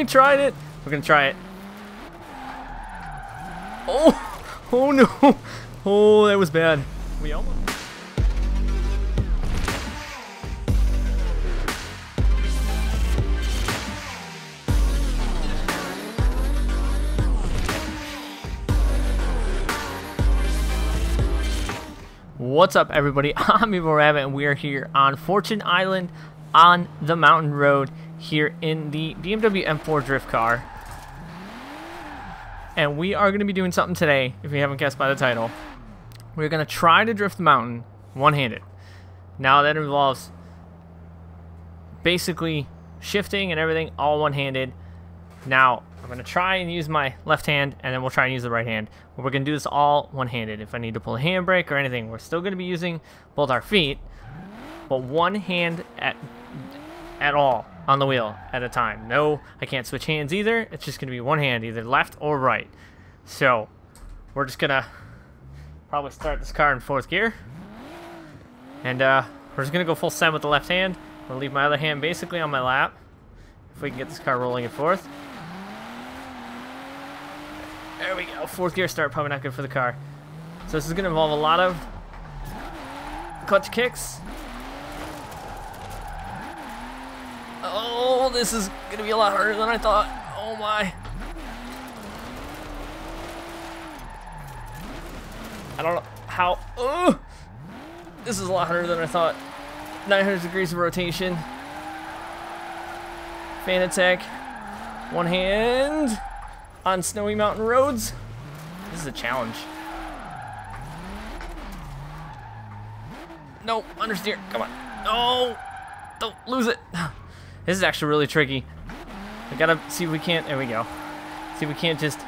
we tried it. We're gonna try it. Oh, oh no. Oh, that was bad. We almost. What's up, everybody? I'm EvlRabbit, and we are here on Fortune Island on the mountain road here in the BMW M4 drift car. And we are going to be doing something today, if you haven't guessed by the title. We're going to try to drift the mountain one-handed. Now that involves basically shifting and everything all one-handed. Now, I'm going to try and use my left hand, and then we'll try and use the right hand. But we're going to do this all one-handed. If I need to pull a handbrake or anything, we're still going to be using both our feet, but one hand at at all on the wheel at a time. No, I can't switch hands either. It's just going to be one hand, either left or right. So, we're just going to probably start this car in fourth gear. And uh, we're just going to go full send with the left hand. I'm going to leave my other hand basically on my lap. If we can get this car rolling in fourth. There we go. Fourth gear start, probably not good for the car. So this is going to involve a lot of clutch kicks. This is to be a lot harder than I thought. Oh my. I don't know how. Oh, this is a lot harder than I thought. 900 degrees of rotation. Fanatec. One hand on snowy mountain roads. This is a challenge. No, understeer. Come on. No. Don't lose it. This is actually really tricky. We gotta see if we can't. There we go. See if we can't just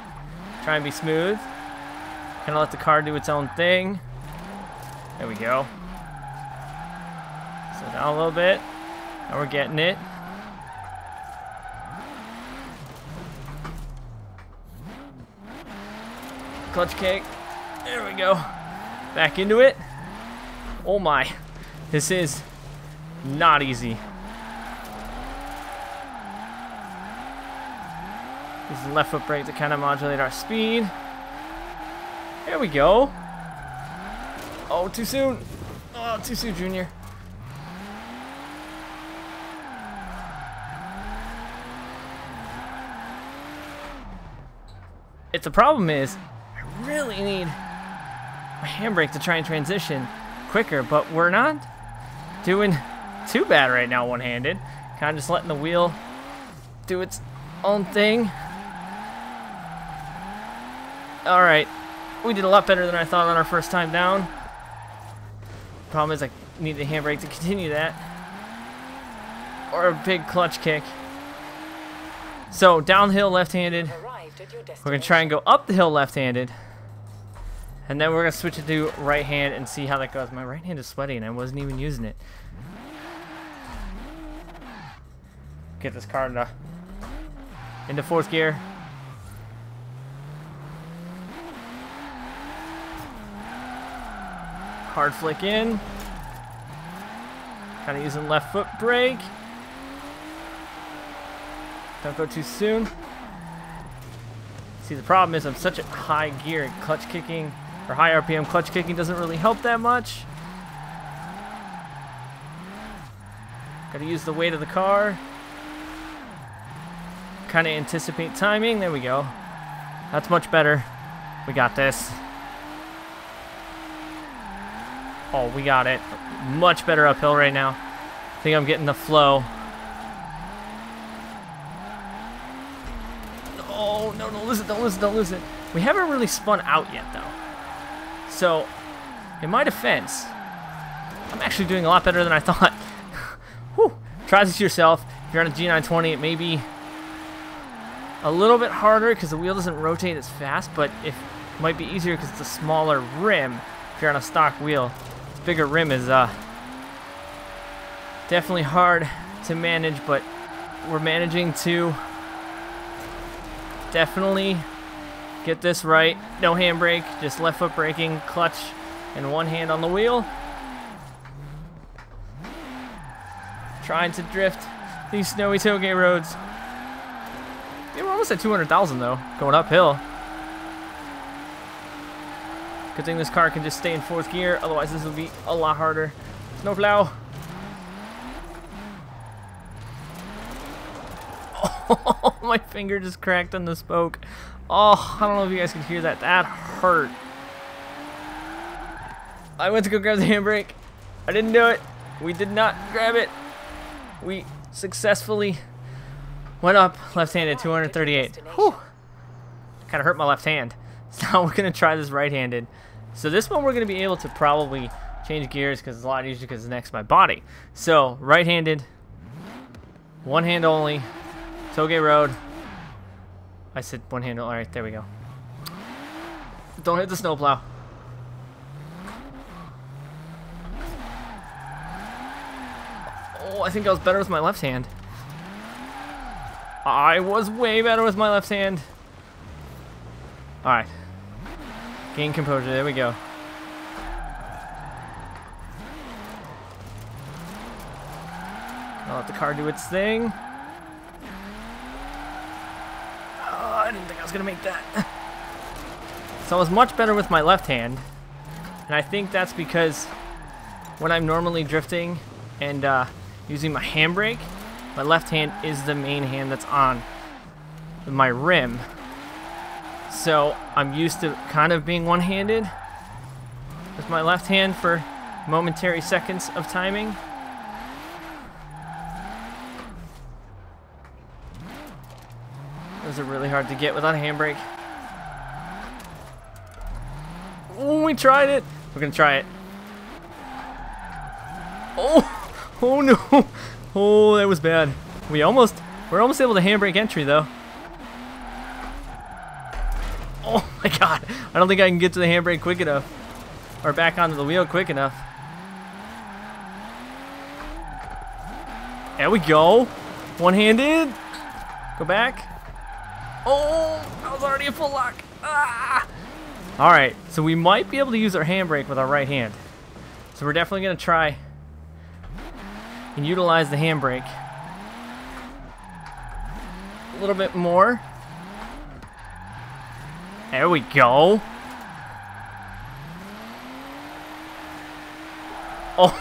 try and be smooth. Kind of let the car do its own thing. There we go. So down a little bit. Now we're getting it. Clutch kick. There we go. Back into it. Oh my. This is not easy. Use left foot brake to kind of modulate our speed. There we go. Oh, too soon. Oh, too soon, Junior. If the problem is, I really need my handbrake to try and transition quicker, but we're not doing too bad right now one-handed. Kind of just letting the wheel do its own thing. Alright, we did a lot better than I thought on our first time down. Problem is I need the handbrake to continue that. Or a big clutch kick. So, downhill left-handed. We're going to try and go up the hill left-handed. And then we're going to switch it to right hand and see how that goes. My right hand is sweaty and I wasn't even using it. Get this car into, into fourth gear. Hard flick in. Kind of using left foot brake. Don't go too soon. See, the problem is I'm such a high gear clutch kicking, or high RPM clutch kicking doesn't really help that much. Gotta use the weight of the car. Kind of anticipate timing. There we go. That's much better. We got this. Oh, we got it. Much better uphill right now. I think I'm getting the flow. Oh, no, no, it, don't lose it, don't lose it. We haven't really spun out yet, though. So, in my defense, I'm actually doing a lot better than I thought. Whew. Try this yourself. If you're on a G920, it may be a little bit harder because the wheel doesn't rotate as fast, but it might be easier because it's a smaller rim if you're on a stock wheel bigger rim is uh, definitely hard to manage, but we're managing to definitely get this right. No handbrake, just left foot braking, clutch, and one hand on the wheel. Trying to drift these snowy tailgate roads. Yeah, we're almost at 200,000 though, going uphill. Good thing this car can just stay in fourth gear, otherwise this will be a lot harder. Snowplow. Oh, my finger just cracked on the spoke. Oh, I don't know if you guys can hear that. That hurt. I went to go grab the handbrake. I didn't do it. We did not grab it. We successfully went up left-handed 238. Whew. Kind of hurt my left hand. Now we're going to try this right-handed. So this one we're going to be able to probably change gears because it's a lot easier because it's next to my body. So right-handed, one hand only, Touge Road. I said one handle. All right, there we go. Don't hit the snowplow. Oh, I think I was better with my left hand. I was way better with my left hand. All right. Gain composure. There we go. I'll let the car do its thing. I didn't think I was to make that. So I was much better with my left hand. And I think that's because when I'm normally drifting and uh, using my handbrake, my left hand is the main hand that's on my rim. So I'm used to kind of being one-handed with my left hand for momentary seconds of timing. Those are really hard to get without a handbrake. Oh, we tried it. We're gonna try it. Oh, oh no. Oh, that was bad. We almost, we're almost able to handbrake entry though. Oh my god. I don't think I can get to the handbrake quick enough. Or back onto the wheel quick enough. There we go. One-handed. Go back. Oh, I was already a full lock. Ah! All right, so we might be able to use our handbrake with our right hand. So we're definitely gonna try and utilize the handbrake a little bit more. There we go. Oh,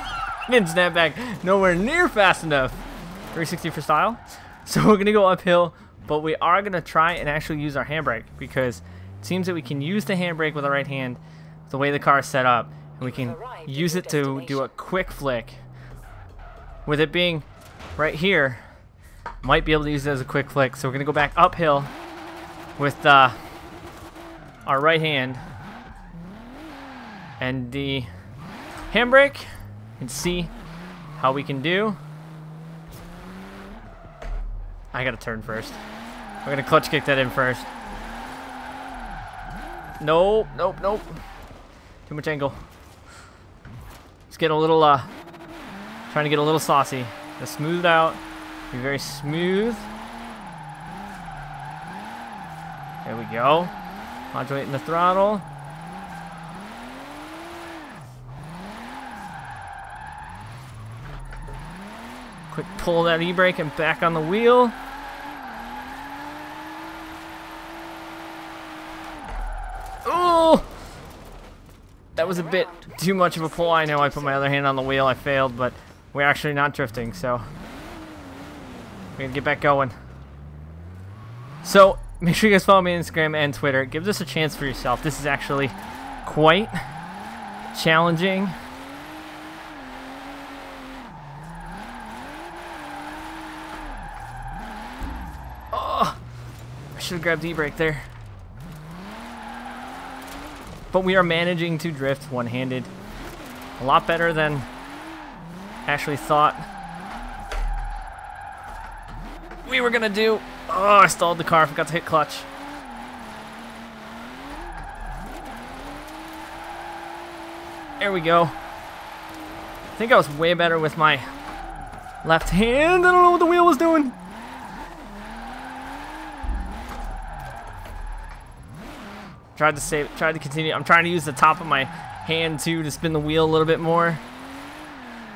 didn't snap back nowhere near fast enough. 360 for style. So we're gonna go uphill but we are going to try and actually use our handbrake because it seems that we can use the handbrake with our right hand the way the car is set up. And we can use it to do a quick flick. With it being right here, might be able to use it as a quick flick. So we're going to go back uphill with uh, our right hand and the handbrake and see how we can do. I gotta turn first. We're gonna clutch kick that in first. Nope, nope, nope. Too much angle. Let's get a little, uh, trying to get a little saucy. Let's smooth it out. Be very smooth. There we go. Modulating the throttle. Quick pull that e-brake and back on the wheel. Oh! That was a bit too much of a pull. I know I put my other hand on the wheel. I failed, but we're actually not drifting, so we're gonna get back going. So make sure you guys follow me on Instagram and Twitter. Give this a chance for yourself. This is actually quite challenging. Oh, I should have grabbed e-brake there. But we are managing to drift one-handed. A lot better than Ashley thought we were gonna do. Oh, I stalled the car, forgot to hit clutch. There we go. I think I was way better with my left hand. I don't know what the wheel was doing. Tried to save, tried to continue. I'm trying to use the top of my hand too to spin the wheel a little bit more.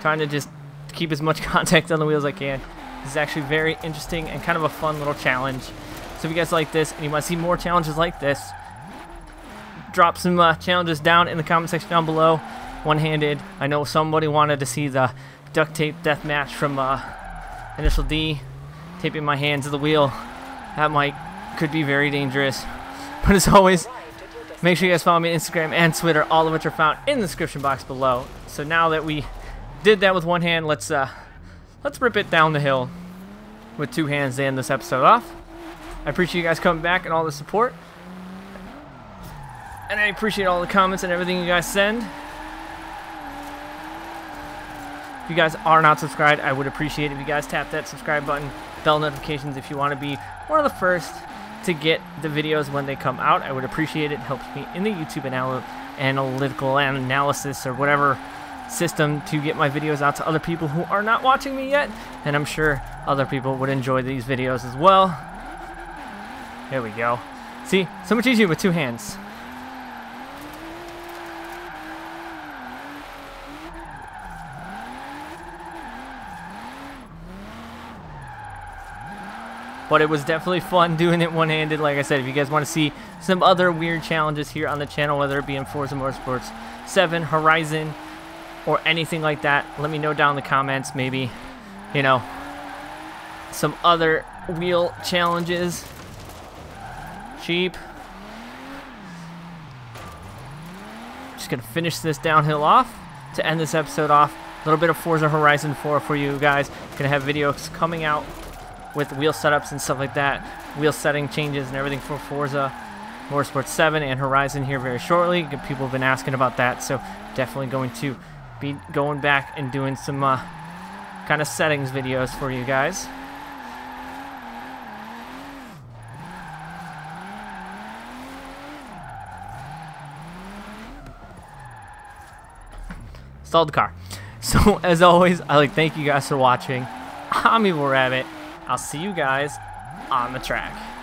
Trying to just keep as much contact on the wheel as I can. This is actually very interesting and kind of a fun little challenge. So if you guys like this and you want to see more challenges like this, drop some uh, challenges down in the comment section down below. One-handed. I know somebody wanted to see the duct tape death match from uh, Initial D, taping my hands to the wheel. That might could be very dangerous. But as always, make sure you guys follow me on Instagram and Twitter, all of which are found in the description box below. So now that we did that with one hand, let's uh, let's rip it down the hill with two hands end this episode off. I appreciate you guys coming back and all the support. And I appreciate all the comments and everything you guys send. If you guys are not subscribed, I would appreciate if you guys tap that subscribe button, bell notifications if you want to be one of the first to get the videos when they come out. I would appreciate it. It helps me in the YouTube analytical analysis or whatever system to get my videos out to other people who are not watching me yet. And I'm sure other people would enjoy these videos as well. There we go. See, so much easier with two hands. But it was definitely fun doing it one-handed. Like I said, if you guys want to see some other weird challenges here on the channel, whether it be in Forza Motorsports 7, Horizon, or anything like that, let me know down in the comments. Maybe, you know, some other wheel challenges. Cheap. Just going to finish this downhill off to end this episode off. A little bit of Forza Horizon 4 for you guys. Going to have videos coming out with wheel setups and stuff like that, wheel setting changes and everything for Forza Motorsport 7 and Horizon here very shortly. People have been asking about that, so definitely going to be going back and doing some uh, kind of settings videos for you guys. Stalled the car. So as always, I like thank you guys for watching. I'm EvlRabbit. I'll see you guys on the track.